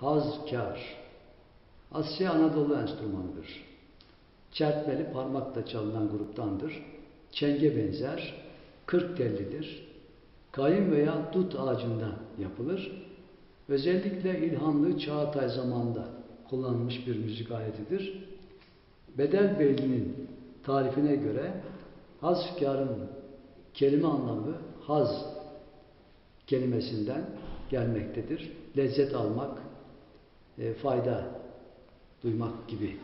Hazkar. Asya Anadolu enstrümanıdır. Çertmeli parmakla çalınan gruptandır. Çenge benzer. Kırk tellidir. Kayın veya dut ağacından yapılır. Özellikle İlhanlı Çağatay zamanında kullanılmış bir müzik aletidir. Bedelbeyli'nin tarifine göre hazkarın kelime anlamı haz kelimesinden gelmektedir. Lezzet almak, e, fayda duymak gibi